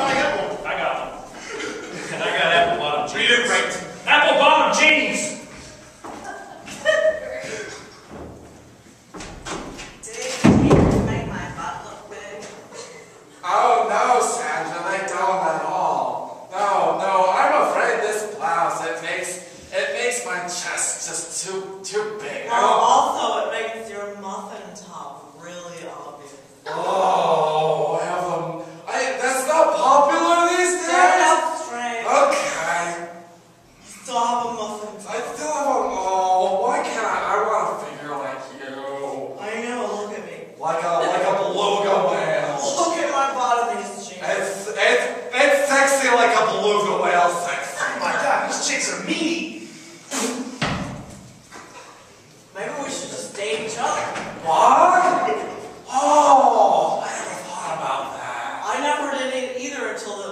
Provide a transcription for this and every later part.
I got one. I got one. and I got apple bottom jeans. Apple bottom jeans. me. Maybe we should just date each other. What? Oh, I never thought about that. I never did it either until the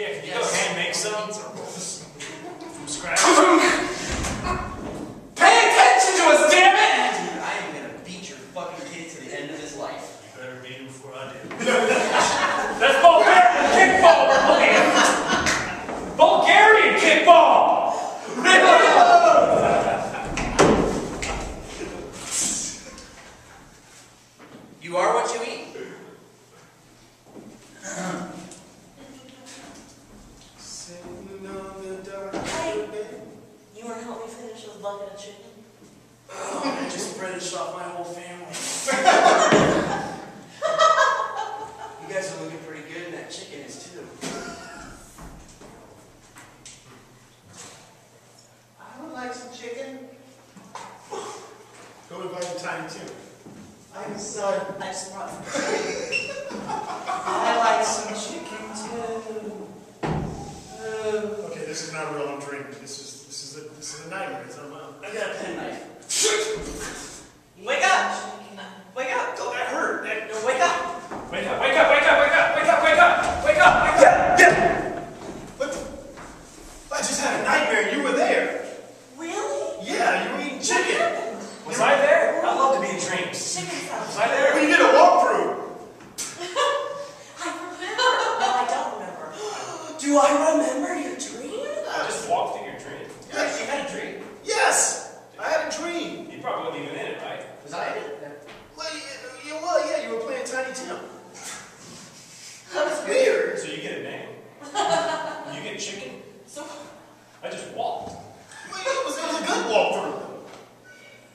Yeah, can you yes. go ahead and make some from scratch? Pay attention to us, damn it! Dude, I am gonna beat your fucking kid to the end of his life. You better beat him before I do. That's Bulgarian kickball we're. Bulgarian kickball. you are what you eat. chicken? Oh, I just British off my whole family. you guys are looking pretty good, and that chicken is too. I would like some chicken. Go invite your time, too. I'm sorry, I just brought I like some chicken, too. Okay, this is not a real drink. This is, this is, a, this is a nightmare. It's not 一个人碰。Excited. Well, you, you, well, yeah, you were playing Tiny Tim. That was weird. So you get a name. You get chicken. So, I just walked. Well, it was, it was a good walkthrough.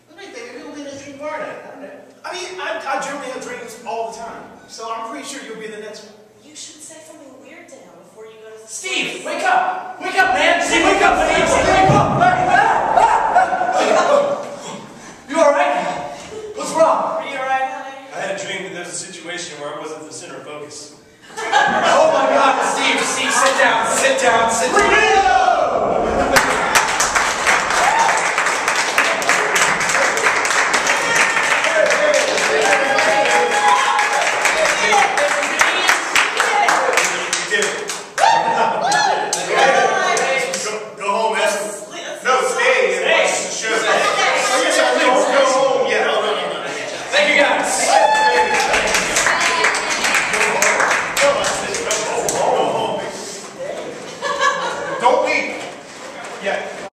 Let me think, maybe we'll be in a dream bar night. I don't know. I mean, I, I generally have dreams all the time, so I'm pretty sure you'll be the next one. you should say something weird to him before you go to Steve, wake up! Wake up, man! Steve, wake up, man! Wake up! Hey, Sit down, sit down, sit down.